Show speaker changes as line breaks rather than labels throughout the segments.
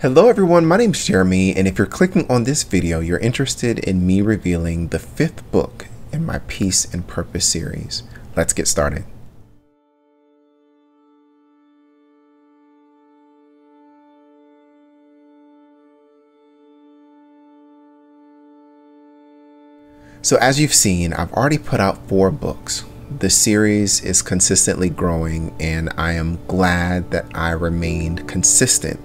Hello everyone, my name is Jeremy, and if you're clicking on this video, you're interested in me revealing the fifth book in my Peace and Purpose series. Let's get started. So as you've seen, I've already put out four books. The series is consistently growing and I am glad that I remained consistent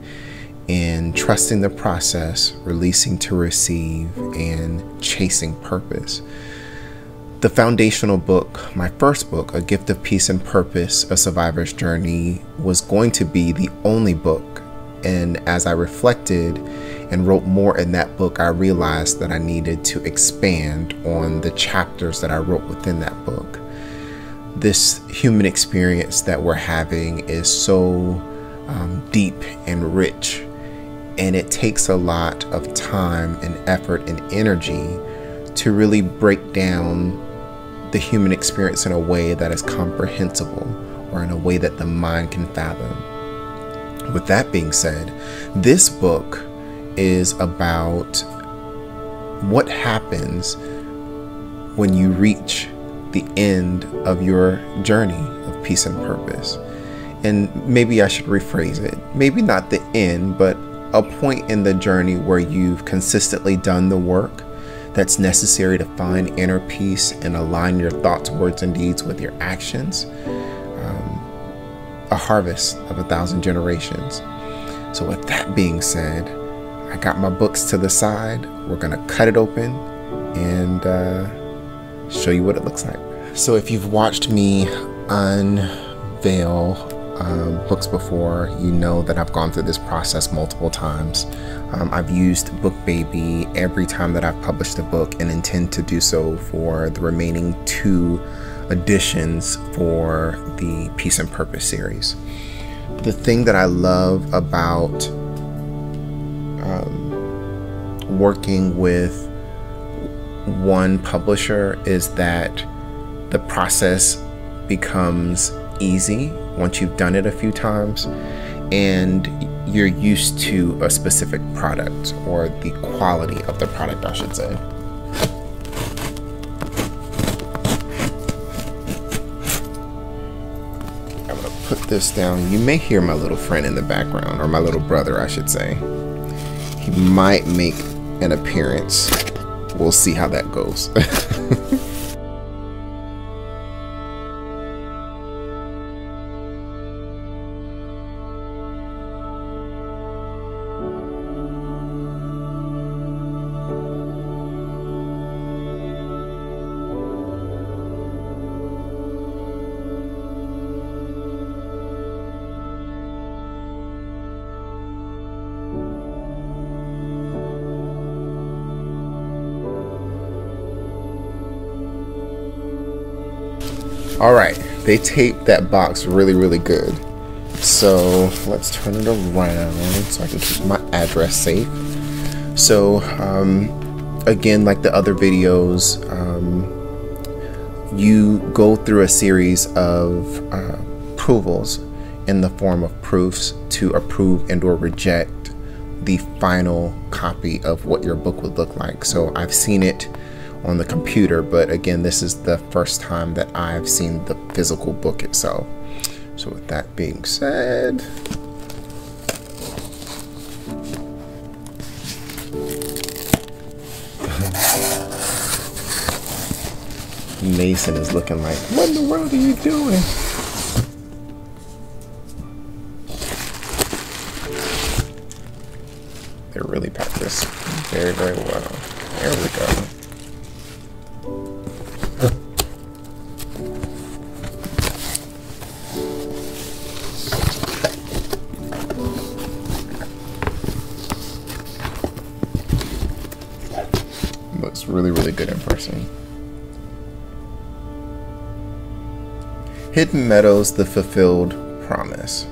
in trusting the process, releasing to receive, and chasing purpose. The foundational book, my first book, A Gift of Peace and Purpose, A Survivor's Journey, was going to be the only book. And as I reflected and wrote more in that book, I realized that I needed to expand on the chapters that I wrote within that book. This human experience that we're having is so um, deep and rich and it takes a lot of time and effort and energy to really break down the human experience in a way that is comprehensible or in a way that the mind can fathom. With that being said, this book is about what happens when you reach the end of your journey of peace and purpose. And maybe I should rephrase it. Maybe not the end, but a point in the journey where you've consistently done the work that's necessary to find inner peace and align your thoughts, words, and deeds with your actions. Um, a harvest of a thousand generations. So, with that being said, I got my books to the side. We're going to cut it open and uh, show you what it looks like. So, if you've watched me unveil um, books before, you know that I've gone through this process multiple times. Um, I've used BookBaby every time that I've published a book and intend to do so for the remaining two editions for the Peace and Purpose series. The thing that I love about um, working with one publisher is that the process becomes easy once you've done it a few times and you're used to a specific product or the quality of the product, I should say. I'm gonna put this down. You may hear my little friend in the background, or my little brother, I should say. He might make an appearance. We'll see how that goes. All right, they taped that box really, really good. So let's turn it around so I can keep my address safe. So um, again, like the other videos, um, you go through a series of uh, approvals in the form of proofs to approve and or reject the final copy of what your book would look like. So I've seen it on the computer, but again, this is the first time that I've seen the physical book itself. So with that being said, Mason is looking like, what in the world are you doing? They really packed this very, very well. There we go. Hidden Meadows, The Fulfilled Promise.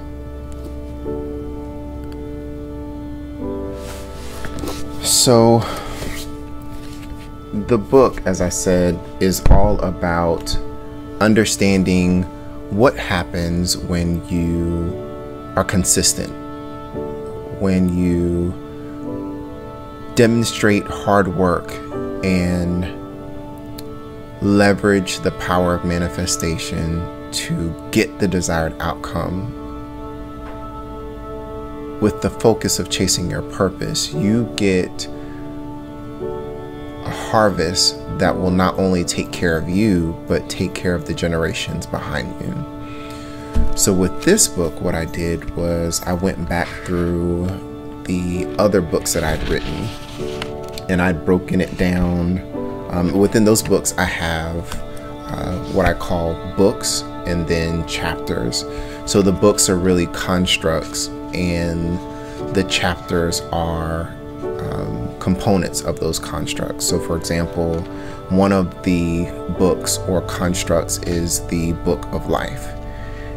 So, the book, as I said, is all about understanding what happens when you are consistent when you demonstrate hard work and leverage the power of manifestation to get the desired outcome with the focus of chasing your purpose, you get a harvest that will not only take care of you, but take care of the generations behind you. So, with this book, what I did was I went back through the other books that I'd written and I'd broken it down. Um, within those books, I have uh, what I call books and then chapters. So, the books are really constructs and the chapters are um, components of those constructs. So, for example, one of the books or constructs is the book of life.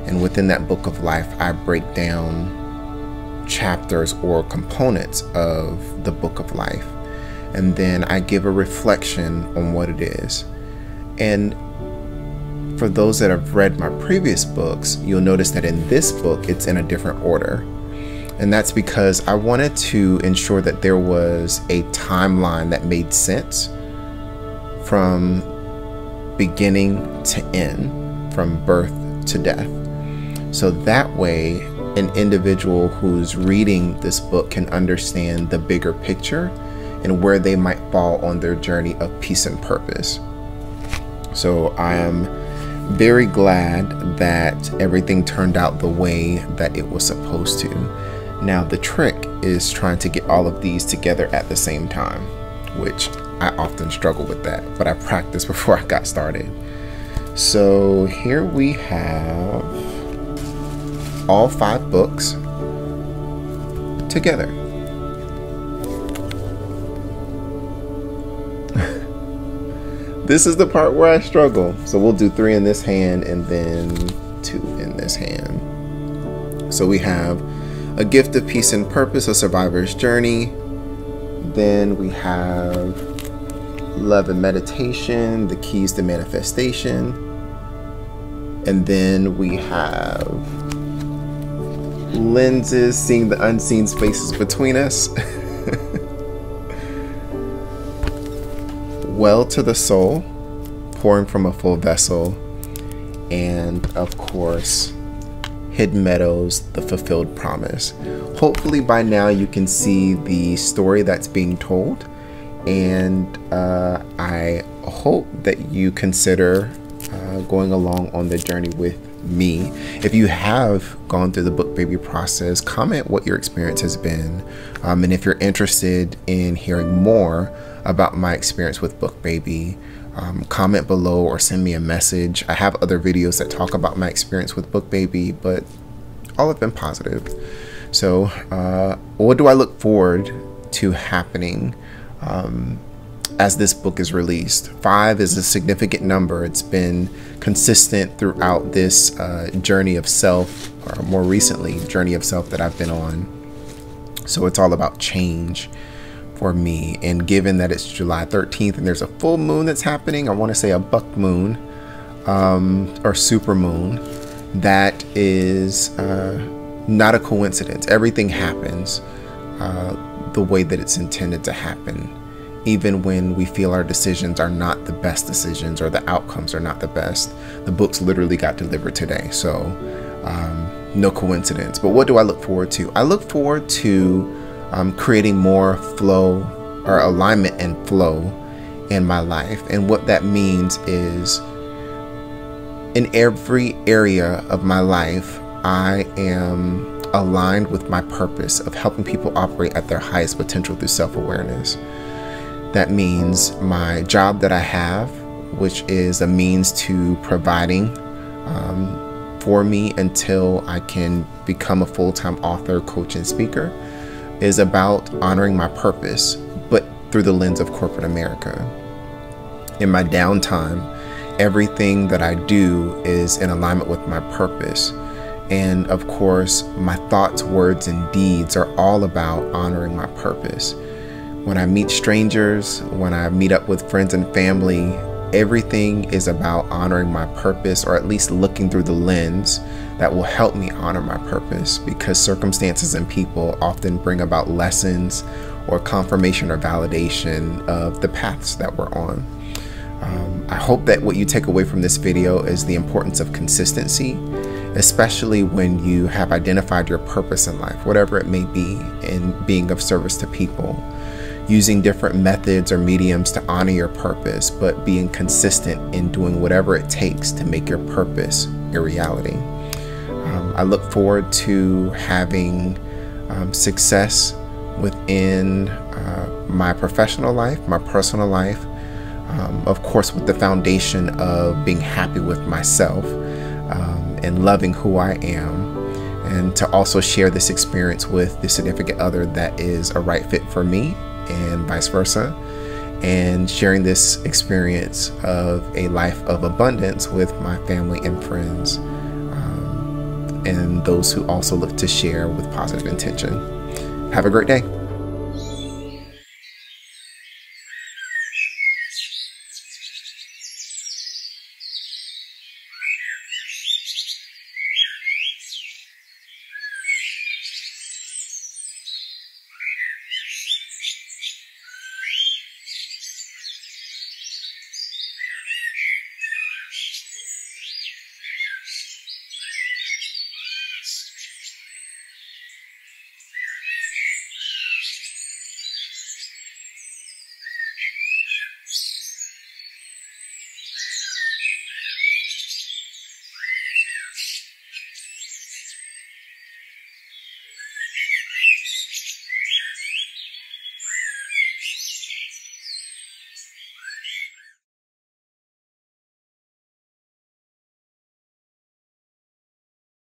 And within that book of life, I break down chapters or components of the book of life. And then I give a reflection on what it is. And for those that have read my previous books, you'll notice that in this book, it's in a different order. And that's because I wanted to ensure that there was a timeline that made sense from beginning to end, from birth to death. So that way, an individual who's reading this book can understand the bigger picture and where they might fall on their journey of peace and purpose. So I am very glad that everything turned out the way that it was supposed to. Now, the trick is trying to get all of these together at the same time, which I often struggle with that, but I practiced before I got started. So here we have all five books together. This is the part where I struggle. So we'll do three in this hand and then two in this hand. So we have a Gift of Peace and Purpose, A Survivor's Journey. Then we have Love and Meditation, The Keys to Manifestation. And then we have Lenses, Seeing the Unseen Spaces Between Us. well to the Soul, Pouring from a Full Vessel. And of course, Hidden Meadows, The Fulfilled Promise. Hopefully, by now, you can see the story that's being told, and uh, I hope that you consider uh, going along on the journey with me. If you have gone through the book baby process, comment what your experience has been. Um, and if you're interested in hearing more about my experience with book baby, um, comment below or send me a message. I have other videos that talk about my experience with Book Baby, but all have been positive. So, uh, what do I look forward to happening um, as this book is released? Five is a significant number. It's been consistent throughout this uh, journey of self, or more recently, journey of self that I've been on. So, it's all about change for me. And given that it's July 13th and there's a full moon that's happening, I want to say a buck moon um, or super moon, that is uh, not a coincidence. Everything happens uh, the way that it's intended to happen, even when we feel our decisions are not the best decisions or the outcomes are not the best. The books literally got delivered today. So, um, no coincidence. But what do I look forward to? I look forward to um, creating more flow or alignment and flow in my life. And what that means is in every area of my life, I am aligned with my purpose of helping people operate at their highest potential through self awareness. That means my job that I have, which is a means to providing um, for me until I can become a full time author, coach, and speaker is about honoring my purpose, but through the lens of corporate America. In my downtime, everything that I do is in alignment with my purpose. And of course, my thoughts, words, and deeds are all about honoring my purpose. When I meet strangers, when I meet up with friends and family, everything is about honoring my purpose, or at least looking through the lens that will help me honor my purpose because circumstances and people often bring about lessons or confirmation or validation of the paths that we're on. Um, I hope that what you take away from this video is the importance of consistency, especially when you have identified your purpose in life, whatever it may be, in being of service to people using different methods or mediums to honor your purpose, but being consistent in doing whatever it takes to make your purpose a reality. Um, I look forward to having um, success within uh, my professional life, my personal life, um, of course, with the foundation of being happy with myself um, and loving who I am. And to also share this experience with the significant other that is a right fit for me and vice versa, and sharing this experience of a life of abundance with my family and friends, um, and those who also look to share with positive intention. Have a great day.